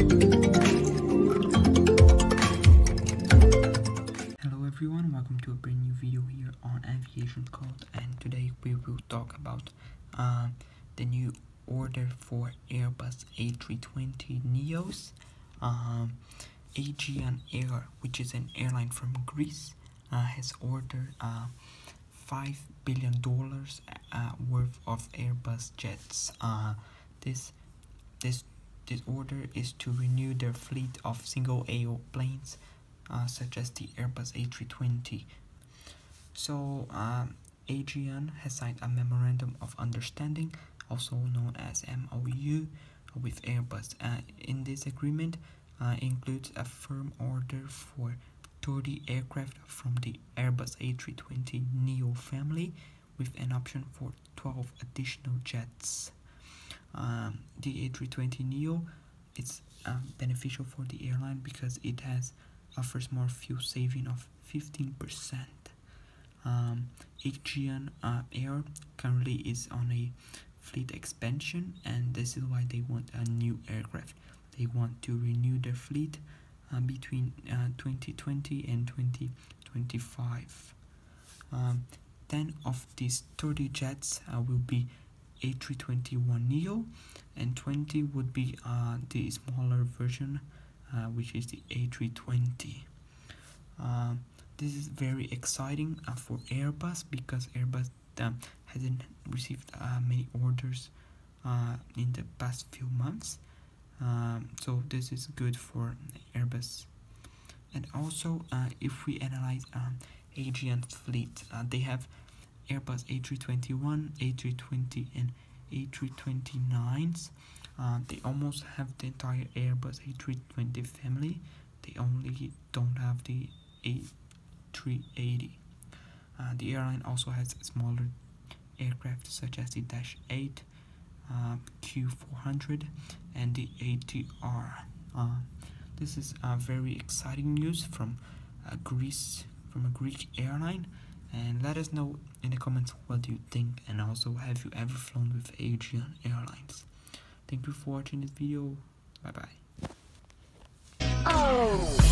Hello everyone, welcome to a brand new video here on AviationCult and today we will talk about uh, the new order for Airbus A320neos. Um, Aegean Air, which is an airline from Greece, uh, has ordered uh, $5 billion uh, worth of Airbus jets. Uh, this this this order is to renew their fleet of single aisle planes uh, such as the Airbus A320. So, um, Aegean has signed a memorandum of understanding, also known as MOU, with Airbus. Uh, in this agreement, uh, includes a firm order for 30 aircraft from the Airbus A320 Neo family, with an option for 12 additional jets. Um, the A320 Neo it's um, beneficial for the airline because it has offers more fuel saving of 15%. Um, Aegean uh, Air currently is on a fleet expansion and this is why they want a new aircraft. They want to renew their fleet uh, between uh, 2020 and 2025. Um, 10 of these 30 jets uh, will be A321neo and 20 would be uh, the smaller version uh, which is the A320. Uh, this is very exciting uh, for Airbus because Airbus um, hasn't received uh, many orders uh, in the past few months. Um, so this is good for Airbus. And also, if we analyze um, fleet, they have Airbus A321, A320, and A329s. Uh, they almost have the entire Airbus A320 family. They only don't have the A318. Uh, the airline also has smaller aircraft such as the Dash 8, uh, Q400, and the ATR. Uh, this is very exciting news from uh, Greece, from a Greek airline and let us know in the comments what you think and also have you ever flown with Aegean Airlines. Thank you for watching this video. Bye bye. Oh.